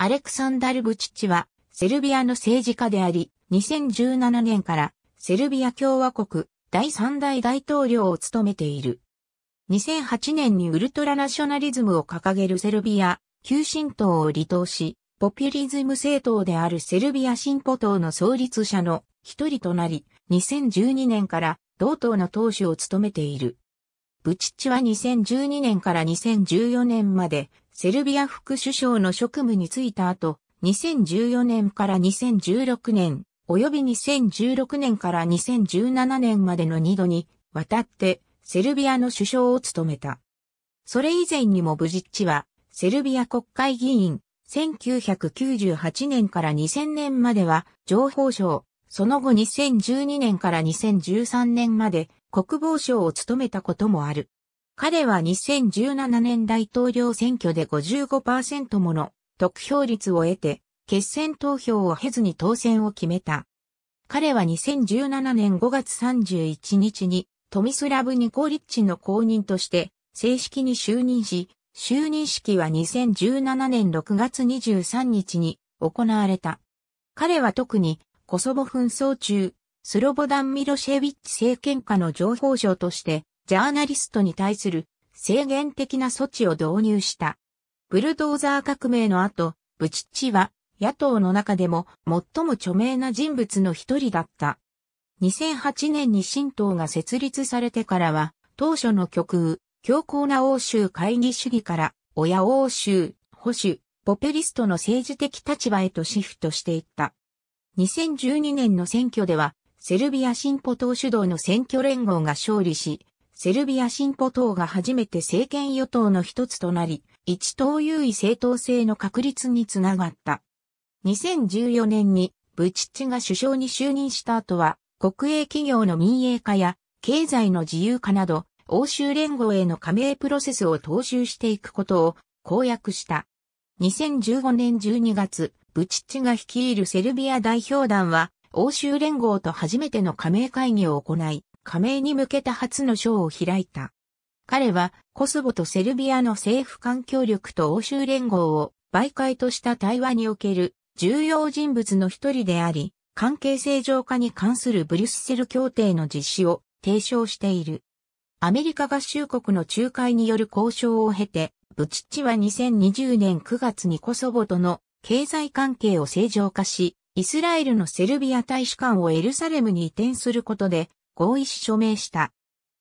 アレクサンダル・ブチッチは、セルビアの政治家であり、2017年からセルビア共和国第3代大統領を務めている。2008年にウルトラナショナリズムを掲げるセルビア、旧新党を離党し、ポピュリズム政党であるセルビア進歩党の創立者の一人となり、2012年から同党の党首を務めている。ブチッチは2012年から2014年までセルビア副首相の職務に就いた後、2014年から2016年、及び2016年から2017年までの2度にわたってセルビアの首相を務めた。それ以前にもブジッチはセルビア国会議員、1998年から2000年までは情報省、その後2012年から2013年まで国防省を務めたこともある。彼は2017年大統領選挙で55%もの得票率を得て、決選投票を経ずに当選を決めた。彼は2017年5月31日にトミスラブ・ニコリッチの公認として正式に就任し、就任式は2017年6月23日に行われた。彼は特にコソボ紛争中、スロボダン・ミロシェビッチ政権下の情報省としてジャーナリストに対する制限的な措置を導入した。ブルドーザー革命の後、ブチッチは野党の中でも最も著名な人物の一人だった。2008年に新党が設立されてからは、当初の極右、強硬な欧州会議主義から、親欧州、保守、ポペリストの政治的立場へとシフトしていった。2012年の選挙では、セルビア進歩党主導の選挙連合が勝利し、セルビア進歩党が初めて政権与党の一つとなり、一党優位政党制の確立につながった。2014年にブチッチが首相に就任した後は、国営企業の民営化や経済の自由化など、欧州連合への加盟プロセスを踏襲していくことを公約した。2015年12月、ブチッチが率いるセルビア代表団は、欧州連合と初めての加盟会議を行い、加盟に向けた初の章を開いた。彼はコスボとセルビアの政府間協力と欧州連合を媒介とした対話における重要人物の一人であり、関係正常化に関するブリュッセル協定の実施を提唱している。アメリカ合衆国の仲介による交渉を経て、ブチッチは2020年9月にコソボとの経済関係を正常化し、イスラエルのセルビア大使館をエルサレムに移転することで合意し署名した。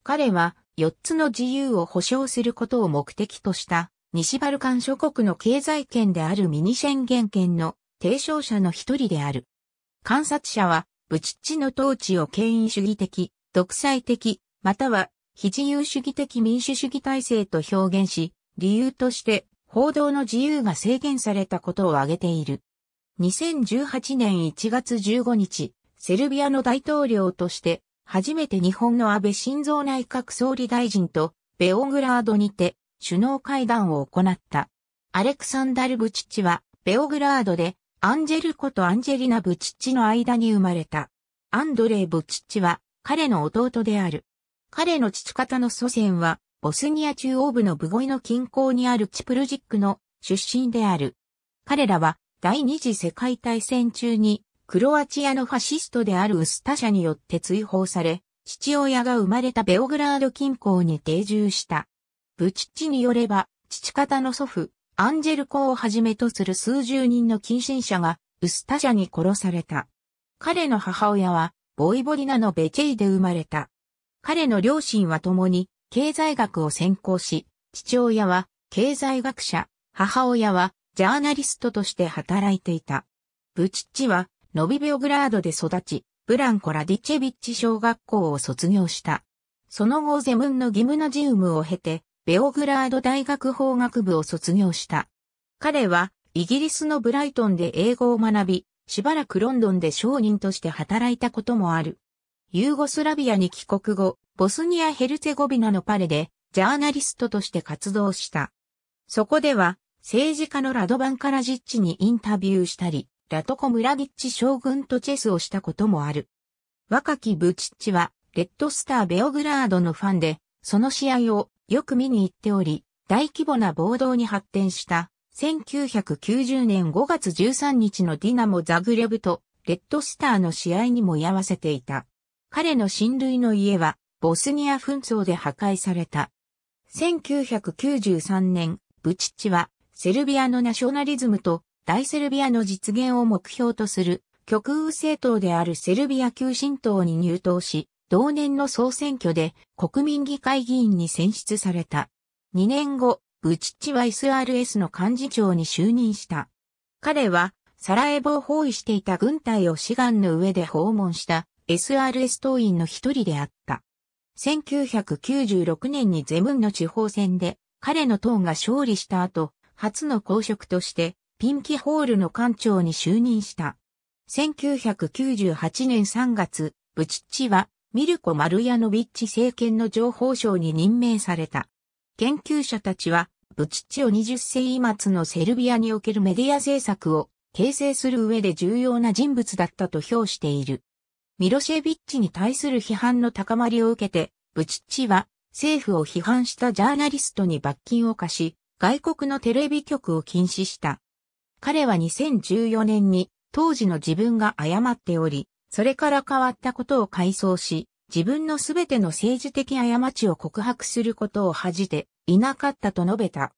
彼は4つの自由を保障することを目的とした西バルカン諸国の経済圏であるミニ宣言権の提唱者の一人である。観察者はブチッチの統治を権威主義的、独裁的、または非自由主義的民主主義体制と表現し、理由として報道の自由が制限されたことを挙げている。2018年1月15日、セルビアの大統領として初めて日本の安倍晋三内閣総理大臣とベオグラードにて首脳会談を行った。アレクサンダル・ブチッチはベオグラードでアンジェルコとアンジェリナ・ブチッチの間に生まれた。アンドレイ・ブチッチは彼の弟である。彼の父方の祖先はボスニア中央部のブゴイの近郊にあるチプルジックの出身である。彼らは第二次世界大戦中にクロアチアのファシストであるウスタ社によって追放され、父親が生まれたベオグラード近郊に定住した。ブチッチによれば、父方の祖父、アンジェルコをはじめとする数十人の近親者が、ウスタ社に殺された。彼の母親は、ボイボディナのベチェイで生まれた。彼の両親は共に、経済学を専攻し、父親は、経済学者、母親は、ジャーナリストとして働いていた。ブチッチは、ノビベオグラードで育ち、ブランコ・ラディチェビッチ小学校を卒業した。その後ゼムンのギムナジウムを経て、ベオグラード大学法学部を卒業した。彼は、イギリスのブライトンで英語を学び、しばらくロンドンで商人として働いたこともある。ユーゴスラビアに帰国後、ボスニア・ヘルツェゴビナのパレで、ジャーナリストとして活動した。そこでは、政治家のラドバン・カラジッチにインタビューしたり、ラトコ・ムラディッチ将軍とチェスをしたこともある。若きブチッチは、レッドスター・ベオグラードのファンで、その試合をよく見に行っており、大規模な暴動に発展した1990年5月13日のディナモ・ザグレブとレッドスターの試合にも居合わせていた。彼の親類の家はボスニア紛争で破壊された。1993年、ブチッチはセルビアのナショナリズムと大セルビアの実現を目標とする極右政党であるセルビア急進党に入党し、同年の総選挙で国民議会議員に選出された。2年後、ブチッチは SRS の幹事長に就任した。彼は、サラエボを包囲していた軍隊を志願の上で訪問した SRS 党員の一人であった。1996年にゼムンの地方選で彼の党が勝利した後、初の公職としてピンキホールの艦長に就任した。1998年3月、ブチッチはミルコ・マルヤノビッチ政権の情報省に任命された。研究者たちは、ブチッチを20世紀末のセルビアにおけるメディア政策を形成する上で重要な人物だったと評している。ミロシェビッチに対する批判の高まりを受けて、ブチッチは政府を批判したジャーナリストに罰金を課し、外国のテレビ局を禁止した。彼は2014年に当時の自分が誤っており、それから変わったことを回想し、自分のすべての政治的過ちを告白することを恥じていなかったと述べた。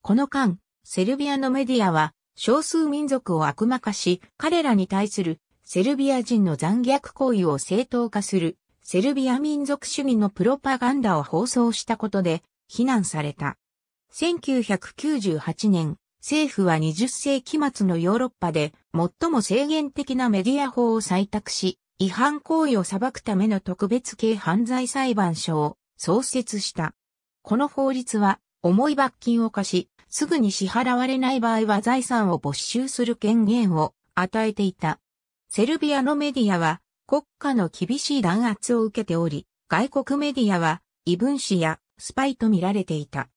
この間、セルビアのメディアは少数民族を悪魔化し、彼らに対するセルビア人の残虐行為を正当化するセルビア民族主義のプロパガンダを放送したことで非難された。1998年、政府は20世紀末のヨーロッパで最も制限的なメディア法を採択し、違反行為を裁くための特別系犯罪裁判所を創設した。この法律は重い罰金を課し、すぐに支払われない場合は財産を没収する権限を与えていた。セルビアのメディアは国家の厳しい弾圧を受けており、外国メディアは異分子やスパイと見られていた。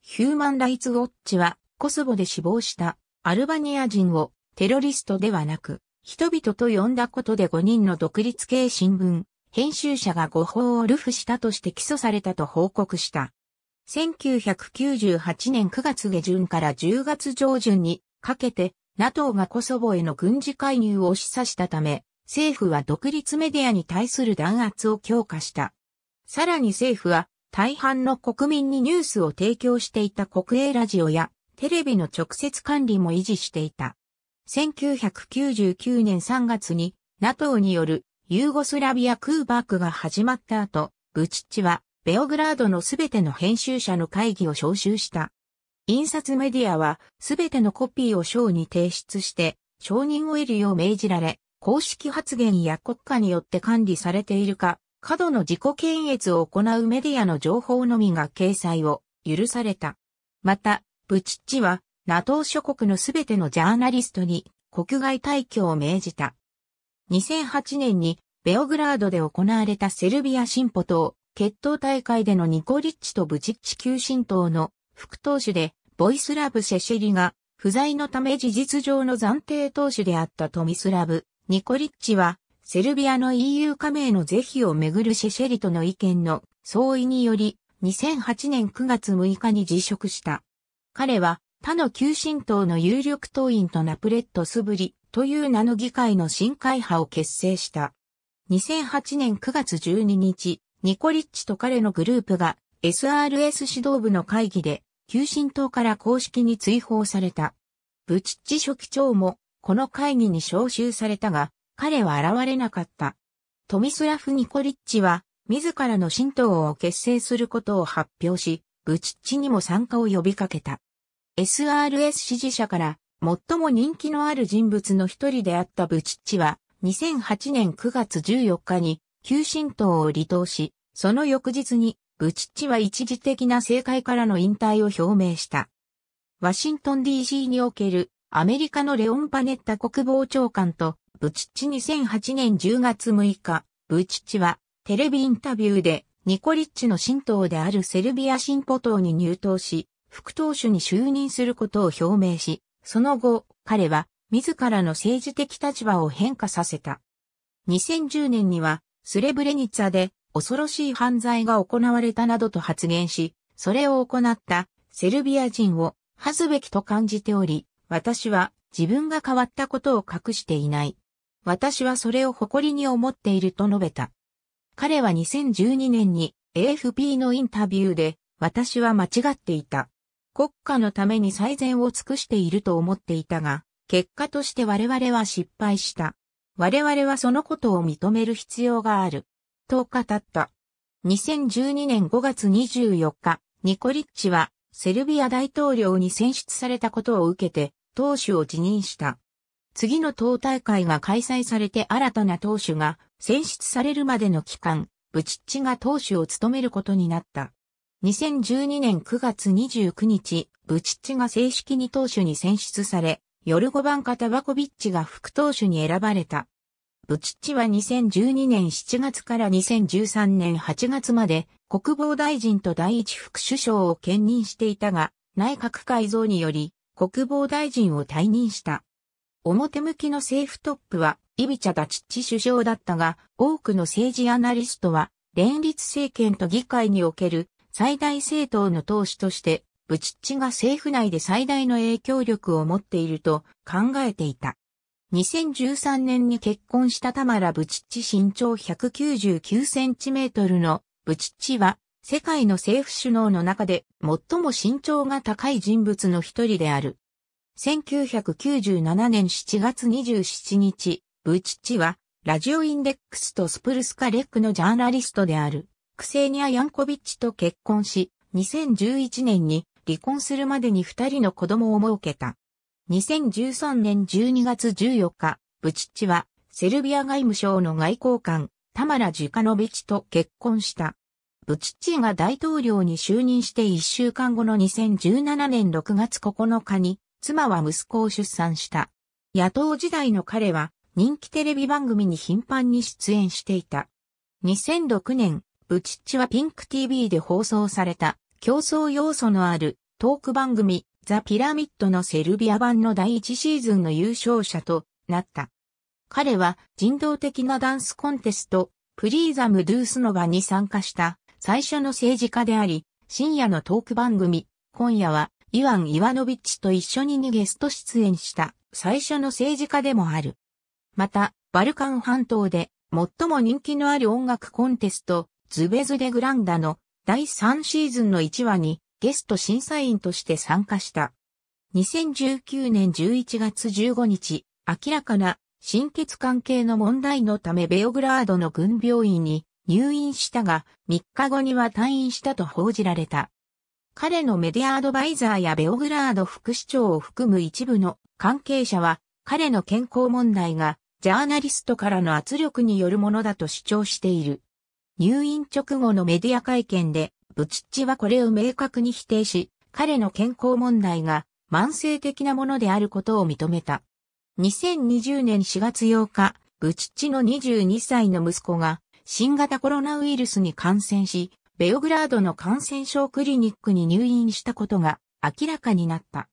ヒューマンライツウォッチはコソボで死亡したアルバニア人をテロリストではなく人々と呼んだことで5人の独立系新聞、編集者が誤報をルフしたとして起訴されたと報告した。1998年9月下旬から10月上旬にかけて NATO がコソボへの軍事介入を示唆したため、政府は独立メディアに対する弾圧を強化した。さらに政府は大半の国民にニュースを提供していた国営ラジオやテレビの直接管理も維持していた。1999年3月に NATO によるユーゴスラビア空爆が始まった後、ブチッチはベオグラードのすべての編集者の会議を招集した。印刷メディアはすべてのコピーを省に提出して承認を得るよう命じられ、公式発言や国家によって管理されているか、過度の自己検閲を行うメディアの情報のみが掲載を許された。また、ブチッチは NATO 諸国のすべてのジャーナリストに国外退去を命じた。2008年にベオグラードで行われたセルビア進歩党決闘大会でのニコリッチとブチッチ級新党の副党首でボイスラブ・シェシェリが不在のため事実上の暫定党首であったトミスラブ・ニコリッチはセルビアの EU 加盟の是非をめぐるシェシェリとの意見の相違により2008年9月6日に辞職した。彼は他の旧新党の有力党員とナプレットスブリという名の議会の新会派を結成した。2008年9月12日、ニコリッチと彼のグループが SRS 指導部の会議で旧新党から公式に追放された。ブチッチ書記長もこの会議に招集されたが、彼は現れなかった。トミスラフ・ニコリッチは自らの新党を結成することを発表し、ブチッチにも参加を呼びかけた。SRS 支持者から最も人気のある人物の一人であったブチッチは2008年9月14日に旧新党を離党し、その翌日にブチッチは一時的な政界からの引退を表明した。ワシントン DC におけるアメリカのレオン・パネッタ国防長官とブチッチ2008年10月6日、ブチッチはテレビインタビューでニコリッチの新党であるセルビア新歩党に入党し、副党首に就任することを表明し、その後、彼は自らの政治的立場を変化させた。2010年には、スレブレニツァで恐ろしい犯罪が行われたなどと発言し、それを行ったセルビア人を恥ずべきと感じており、私は自分が変わったことを隠していない。私はそれを誇りに思っていると述べた。彼は2012年に AFP のインタビューで、私は間違っていた。国家のために最善を尽くしていると思っていたが、結果として我々は失敗した。我々はそのことを認める必要がある。と語った。2012年5月24日、ニコリッチはセルビア大統領に選出されたことを受けて党首を辞任した。次の党大会が開催されて新たな党首が選出されるまでの期間、ブチッチが党首を務めることになった。2012年9月29日、ブチッチが正式に党首に選出され、ヨルゴバンカ・タバコビッチが副党首に選ばれた。ブチッチは2012年7月から2013年8月まで国防大臣と第一副首相を兼任していたが、内閣改造により国防大臣を退任した。表向きの政府トップはイビチャ・ダチッチ首相だったが、多くの政治アナリストは連立政権と議会における最大政党の党首として、ブチッチが政府内で最大の影響力を持っていると考えていた。2013年に結婚したタマラ・ブチッチ身長199センチメートルのブチッチは世界の政府首脳の中で最も身長が高い人物の一人である。1997年7月27日、ブチッチはラジオインデックスとスプルスカレックのジャーナリストである。クセーニア・ヤンコビッチと結婚し、2011年に離婚するまでに二人の子供を設けた。2013年12月14日、ブチッチはセルビア外務省の外交官、タマラ・ジュカノビッチと結婚した。ブチッチが大統領に就任して1週間後の2017年6月9日に、妻は息子を出産した。野党時代の彼は人気テレビ番組に頻繁に出演していた。2006年、ブチッチはピンク TV で放送された競争要素のあるトーク番組ザ・ピラミッドのセルビア版の第1シーズンの優勝者となった。彼は人道的なダンスコンテストプリーザム・ドゥースノバに参加した最初の政治家であり、深夜のトーク番組、今夜はイワン・イワノビッチと一緒にゲスト出演した最初の政治家でもある。また、バルカン半島で最も人気のある音楽コンテスト、ズベズ・デ・グランダの第3シーズンの1話にゲスト審査員として参加した。2019年11月15日、明らかな心血関係の問題のためベオグラードの軍病院に入院したが、3日後には退院したと報じられた。彼のメディアアドバイザーやベオグラード副市長を含む一部の関係者は、彼の健康問題がジャーナリストからの圧力によるものだと主張している。入院直後のメディア会見で、ブチッチはこれを明確に否定し、彼の健康問題が慢性的なものであることを認めた。2020年4月8日、ブチッチの22歳の息子が新型コロナウイルスに感染し、ベオグラードの感染症クリニックに入院したことが明らかになった。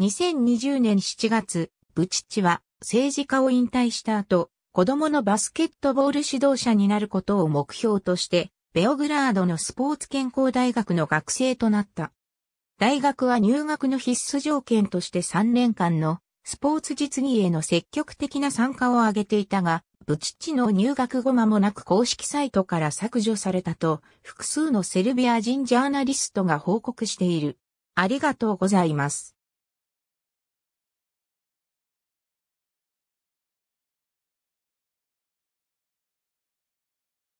2020年7月、ブチッチは政治家を引退した後、子供のバスケットボール指導者になることを目標として、ベオグラードのスポーツ健康大学の学生となった。大学は入学の必須条件として3年間のスポーツ実技への積極的な参加を挙げていたが、ブチッチの入学後間もなく公式サイトから削除されたと、複数のセルビア人ジャーナリストが報告している。ありがとうございます。